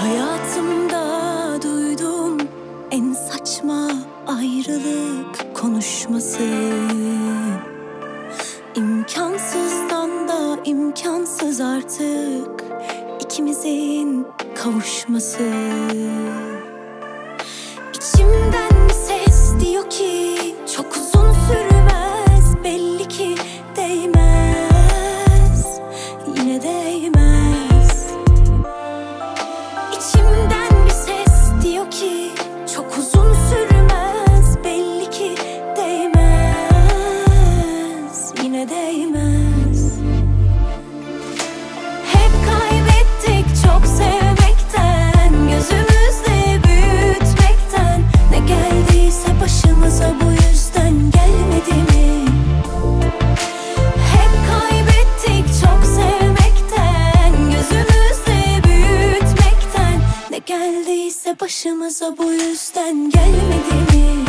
Hayatımda duydum en saçma ayrılık konuşması. İmkansızdan da imkansız artık ikimizin kavuşması. Başımıza bu yüzden gelmedi mi?